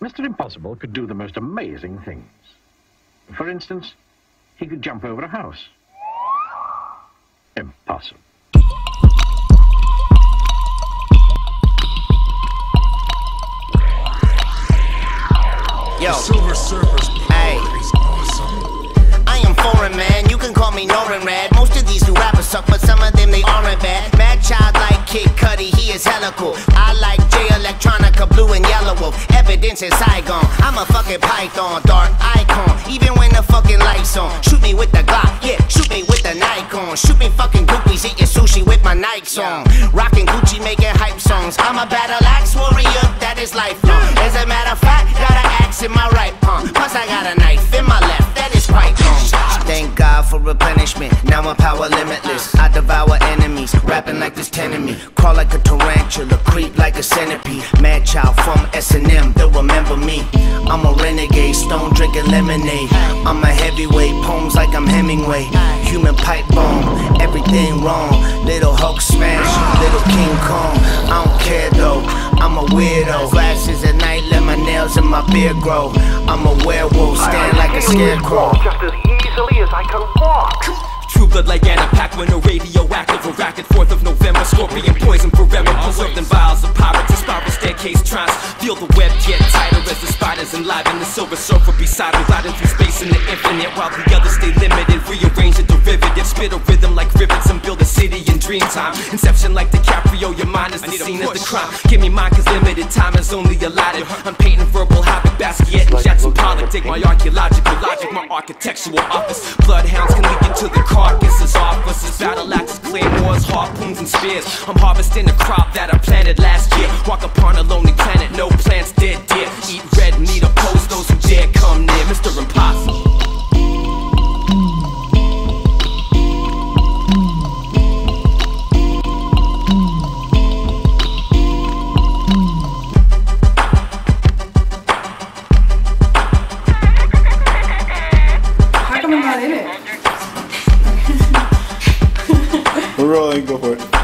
Mr. Impossible could do the most amazing things. For instance, he could jump over a house. Impossible. Yo, Silver Surfer's Hey. power is awesome. I am foreign man, you can call me Norrin Radd. Most of these new rappers suck, but some of them they aren't bad. Mad child like Kid Cudi, he is hella cool. Evidence is Saigon. I'm a fucking python, dark icon. Even when the fucking lights on, shoot me with the Glock, yeah, shoot me with the Nikon. Shoot me fucking goopies, eating sushi with my Nikes on. Rocking Gucci, making hype songs. I'm a battle axe warrior, that is lifelong. As a matter of fact, got an axe in my right palm. Plus I got a knife in my left, that is quite long. Thank God for replenishment. My power limitless. I devour enemies, rapping like this enemy. Crawl like a tarantula, creep like a centipede. Mad child from S&M, they'll remember me. I'm a renegade, stone drinking lemonade. I'm a heavyweight, poems like I'm Hemingway. Human pipe bomb, everything wrong. Little Hulk smash, little King Kong. I don't care though, I'm a weirdo. Glasses at night, let my nails and my beard grow. I'm a werewolf, stand like a scarecrow. just as easily as I can walk. Blood like Anna Paquin, or radioactive, a racket, 4th of November, scorpion poison forever, preserved in vials of pirates, a spiral staircase trance. Feel the web get tighter as the spiders enliven the silver surfer beside me, gliding through space in the infinite, while the others stay limited. Rearrange the derivative, spit a rhythm like rivets, and build a city in dream time. Inception like DiCaprio, your mind is the scene of the crime. Give me mine, cause limited time is only allotted. I'm painting verbal havoc, Basquiat and Jackson Pollock. Take my archaeological logic, my architectural office. Bloodhounds can lead you to the carcasses, harpoons, and spears. I'm harvesting the crop that I planted last year. Walk upon a lonely planet, no plants, dead deer. Eat red meat, oppose those who dare come near. Mr. Impossible. How come I'm not in it? roll and go for it.